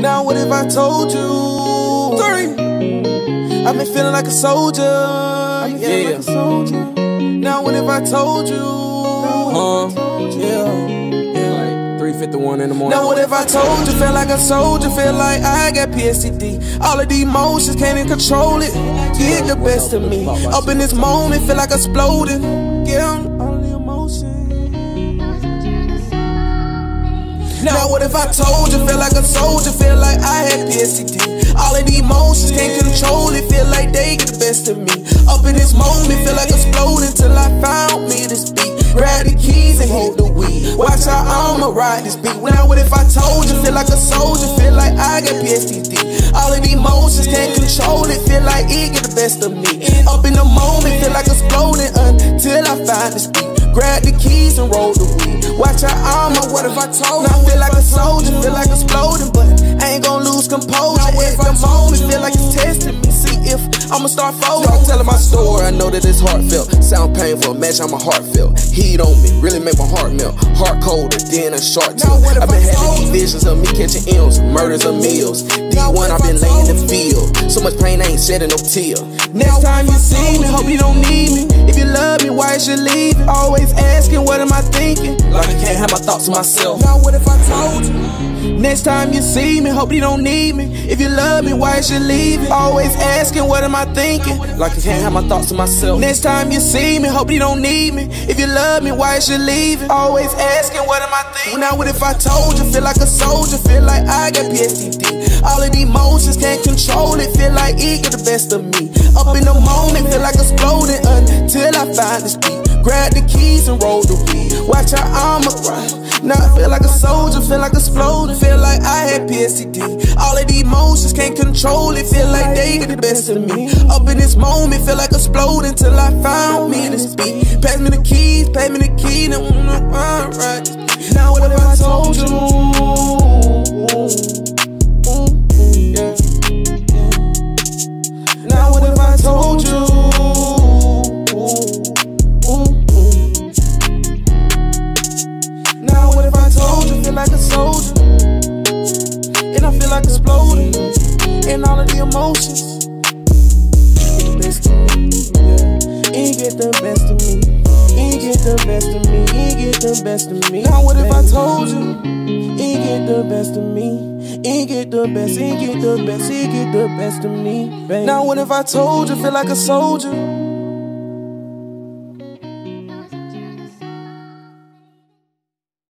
Now what if I told you? Three. I've been feeling like a soldier. Yeah. Like a soldier. Now what if I told you? Yeah. yeah. 351 in the morning. Now what if I told you? Feel like a soldier, feel like I got PTSD. All of the emotions can't even control it. Get the best of me. Up in this moment, feel like exploding. Yeah. Now what if I told you, feel like a soldier, feel like I had PTSD. All of the emotions can't control it, feel like they get the best of me. Up in this moment, feel like exploding till I found me this beat. Grab the keys and hold the weed. Watch how I'ma ride this beat. Now what if I told you, feel like a soldier, feel like I got PTSD. All of the emotions can't control it, feel like it get the best of me. Up in the moment, feel like exploding until Grab the keys and roll the weed. Watch her armor, what if I told Now I feel like a soldier, feel like exploding, but I ain't gonna lose composure. At the moment, feel like it's testing me. See if I'ma start folding. I'm telling my story, I know that it's heartfelt. Sound painful, match I'm a heartfelt. Heat on me, really make my heart melt. Heart colder than a shark tail. I've been having visions of me catching M's, murders of meals. D1, I've been laying in the field. So much pain, I ain't shedding no tear. Next time you see me, hope you don't need. If you should leave? Always asking, what am I thinking? Like I can't have my thoughts to myself. Now what if I told you? Next time you see me, hope you don't need me. If you love me, why should leave? Always asking, what am I thinking? Like I can't have my thoughts to myself. Next time you see me, hope you don't need me. If you love me, why should leave? Always asking, what am I thinking? Now what if I told you? Feel like a soldier, feel like I got PTSD. All of the emotions can't control it, feel like it get the best of me. Up in the moment, feel like exploding until I find this beat. Grab the keys and roll the weed. Watch her armor grind. Now I feel like a soldier, feel like exploding. Feel like I had PTSD. All of the emotions can't control it. Feel like they get the best of me. Up in this moment, feel like exploding till I found me in this beat. Pass me the keys, pass me the key, now I'm right. Now Feel like a soldier, and I feel like exploding, and all of the emotions. Get the best of me, yeah. Ain't get the best of me. Ain't get the best of me. Ain't get the best of me. Now what if I told you? Ain't get the best of me. Ain't get the best, ain't get the best, ain't get the best of me. Babe. Now what if I told you, feel like a soldier?